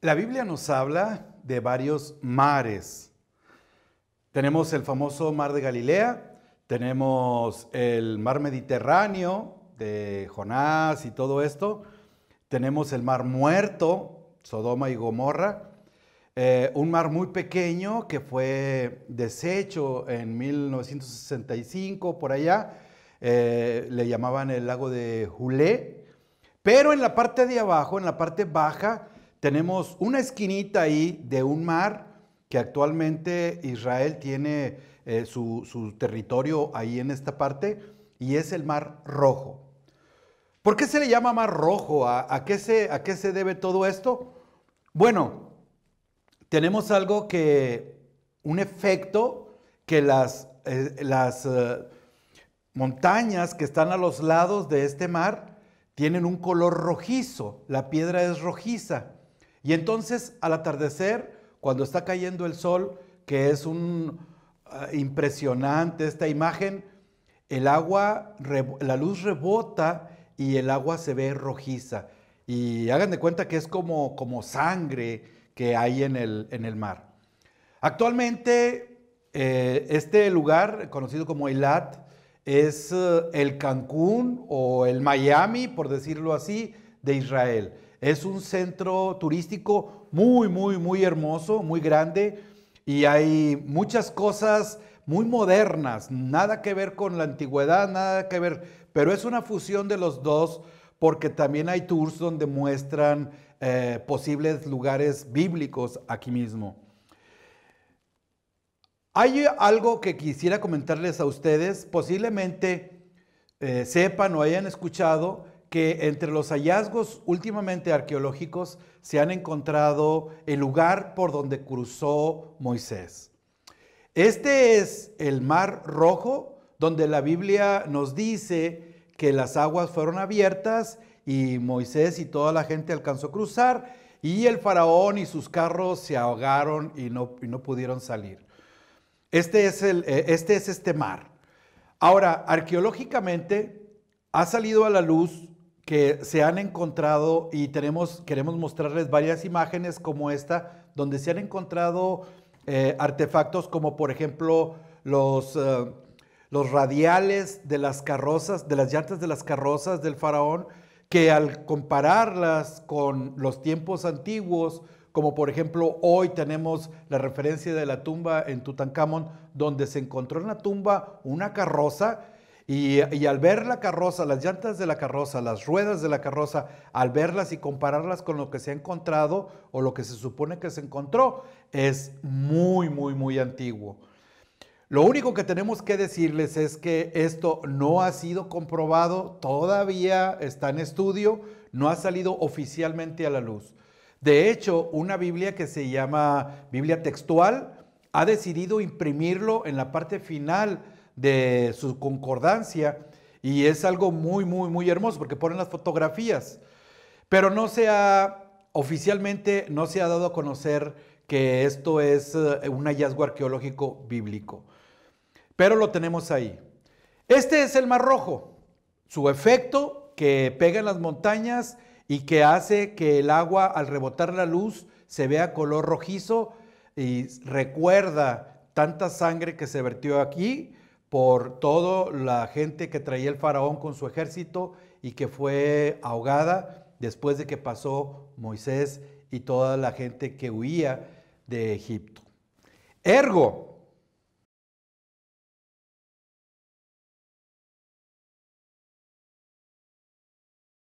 La Biblia nos habla de varios mares. Tenemos el famoso mar de Galilea, tenemos el mar Mediterráneo de Jonás y todo esto, tenemos el mar muerto, Sodoma y Gomorra, eh, un mar muy pequeño que fue deshecho en 1965 por allá, eh, le llamaban el lago de Julé, pero en la parte de abajo, en la parte baja, tenemos una esquinita ahí de un mar que actualmente Israel tiene eh, su, territorio ahí en esta parte y es el mar rojo. ¿Por qué se le llama mar rojo? ¿A, qué, se, a qué se debe todo esto? Bueno, tenemos algo que, un efecto que las, eh, las eh, montañas que están a los lados de este mar tienen un color rojizo, la piedra es rojiza. Y entonces al atardecer, cuando está cayendo el sol, que es un ah, impresionante esta imagen, el agua, la luz rebota y el agua se ve rojiza. Y hagan de cuenta que es como, como sangre que hay en el, en el mar. Actualmente, eh, este lugar, conocido como Eilat, es eh, el Cancún o el Miami, por decirlo así, de Israel. Es un centro turístico muy, muy, muy hermoso, muy grande y hay muchas cosas muy modernas, nada que ver con la antigüedad, nada que ver, pero es una fusión de los dos porque también hay tours donde muestran eh, posibles lugares bíblicos aquí mismo. Hay algo que quisiera comentarles a ustedes, posiblemente eh, sepan o hayan escuchado, que entre los hallazgos últimamente arqueológicos se han encontrado el lugar por donde cruzó Moisés. Este es el mar rojo, donde la Biblia nos dice que las aguas fueron abiertas y Moisés y toda la gente alcanzó a cruzar y el faraón y sus carros se ahogaron y no, no pudieron salir. Este es, el, eh, este es este mar. Ahora, arqueológicamente ha salido a la luz que se han encontrado y tenemos, queremos mostrarles varias imágenes como esta, donde se han encontrado eh, artefactos como por ejemplo los, eh, los radiales de las carrozas, de las llantas de las carrozas del faraón, que al compararlas con los tiempos antiguos, como por ejemplo hoy tenemos la referencia de la tumba en Tutankamón, donde se encontró en la tumba una carroza, y, al ver la carroza, las llantas de la carroza, las ruedas de la carroza, al verlas y compararlas con lo que se ha encontrado o lo que se supone que se encontró, es muy, muy, muy antiguo. Lo único que tenemos que decirles es que esto no ha sido comprobado, todavía está en estudio, no ha salido oficialmente a la luz. De hecho, una Biblia que se llama Biblia textual ha decidido imprimirlo en la parte final de su concordancia. Y es algo muy, muy, muy hermoso porque ponen las fotografías, pero no se ha, oficialmente no se ha dado a conocer que esto es eh, un hallazgo arqueológico bíblico, pero lo tenemos ahí. Este es el Mar Rojo, su efecto que pega en las montañas y que hace que el agua al rebotar la luz se vea color rojizo y recuerda tanta sangre que se vertió aquí por toda la gente que traía el faraón con su ejército y que fue ahogada después de que pasó Moisés y toda la gente que huía de Egipto. Ergo,